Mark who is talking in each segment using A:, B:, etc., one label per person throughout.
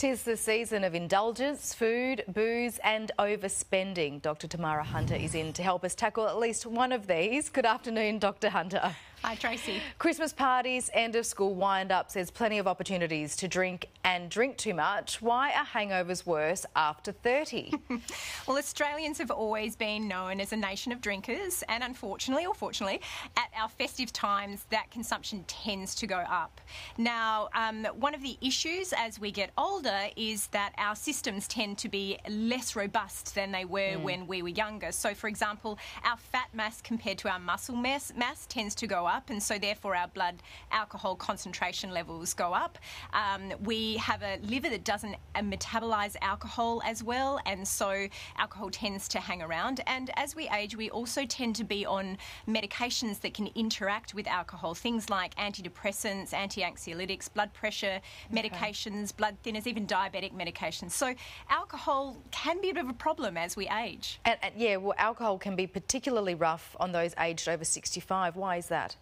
A: Tis the season of indulgence, food, booze, and overspending. Dr. Tamara Hunter is in to help us tackle at least one of these. Good afternoon, Dr. Hunter.
B: Hi, Tracy.
A: Christmas parties, end of school wind ups, there's plenty of opportunities to drink and drink too much. Why are hangovers worse after 30?
B: well, Australians have always been known as a nation of drinkers, and unfortunately, or fortunately, at our festive times, that consumption tends to go up. Now, um, one of the issues as we get older is that our systems tend to be less robust than they were mm. when we were younger. So, for example, our fat mass compared to our muscle mass, mass tends to go up up, and so therefore our blood alcohol concentration levels go up. Um, we have a liver that doesn't uh, metabolize alcohol as well, and so alcohol tends to hang around. And as we age, we also tend to be on medications that can interact with alcohol, things like antidepressants, anti anxiolytics, blood pressure medications, okay. blood thinners, even diabetic medications. So alcohol can be a bit of a problem as we age.
A: And, and yeah, well, alcohol can be particularly rough on those aged over 65. Why is that?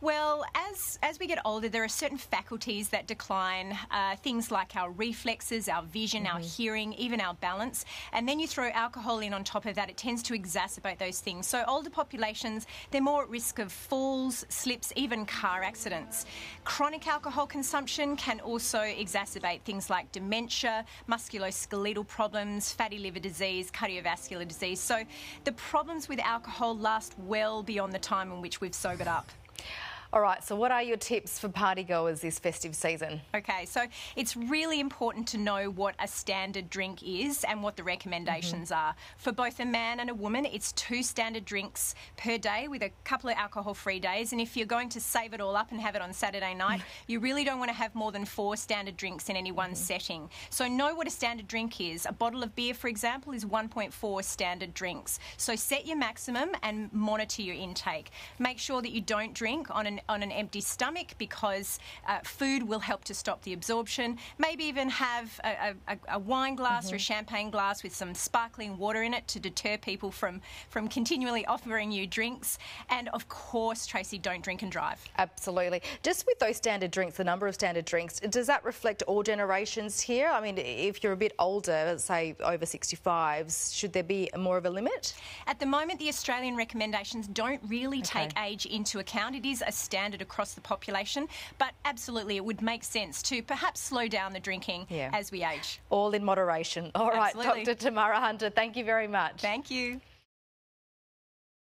B: Well, as as we get older, there are certain faculties that decline. Uh, things like our reflexes, our vision, mm-hmm. our hearing, even our balance. And then you throw alcohol in on top of that, it tends to exacerbate those things. So older populations, they're more at risk of falls, slips, even car accidents. Chronic alcohol consumption can also exacerbate things like dementia, musculoskeletal problems, fatty liver disease, cardiovascular disease. So the problems with alcohol last well beyond the time in which we've sobered up.
A: All right, so what are your tips for partygoers this festive season?
B: Okay, so it's really important to know what a standard drink is and what the recommendations mm-hmm. are. For both a man and a woman, it's two standard drinks per day with a couple of alcohol free days. And if you're going to save it all up and have it on Saturday night, you really don't want to have more than four standard drinks in any one mm-hmm. setting. So know what a standard drink is. A bottle of beer, for example, is 1.4 standard drinks. So set your maximum and monitor your intake. Make sure that you don't drink on an on an empty stomach because uh, food will help to stop the absorption. Maybe even have a, a, a wine glass mm-hmm. or a mm-hmm. champagne glass with some sparkling water in it to deter people from, from continually offering you drinks. And of course, Tracy, don't drink and drive.
A: Absolutely. Just with those standard drinks, the number of standard drinks, does that reflect all generations here? I mean, if you're a bit older, say over 65s, should there be more of a limit?
B: At the moment, the Australian recommendations don't really okay. take age into account. It is a standard across the population, but absolutely it would make sense to perhaps slow down the drinking yeah. as we age.
A: All in moderation. All right, absolutely. Dr. Tamara Hunter, thank you very much.
B: Thank you.